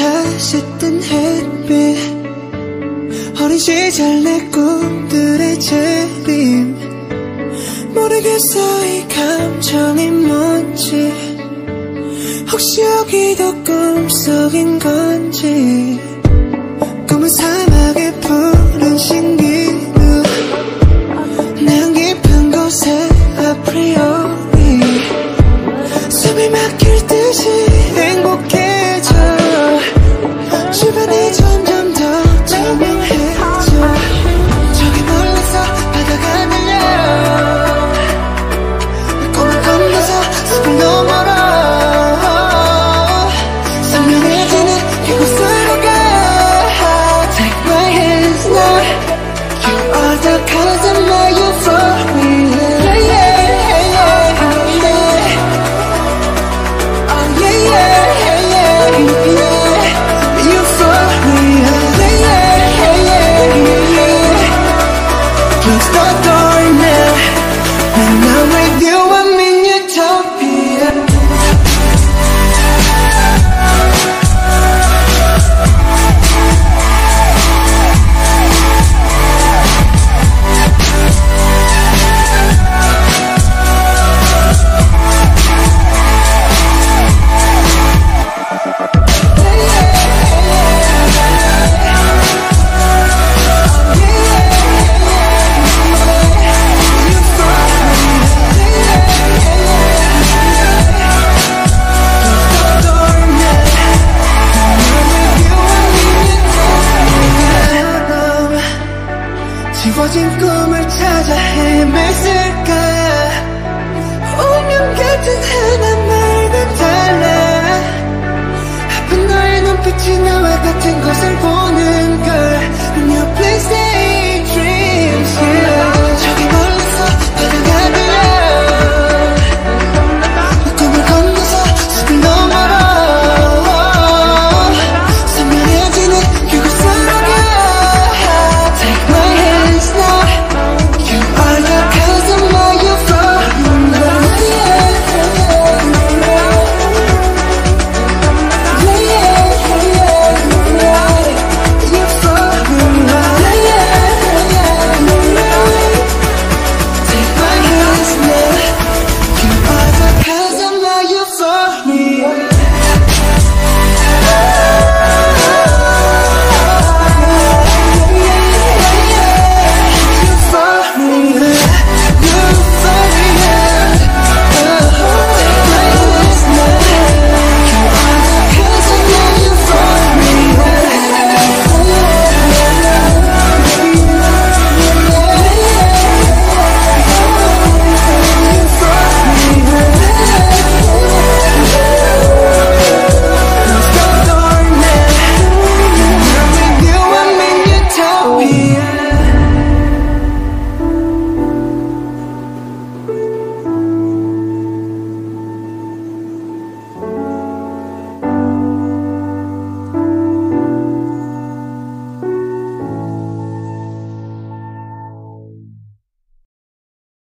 다시 뜬 햇빛. 어린 시절 내 꿈들의 재림. 모르겠어 이 감정이 뭔지. 혹시 여기도 꿈속인 건지 Cause colors and where your friend. 지워진 꿈을 찾아 헤맸을까? 운명 같은 하나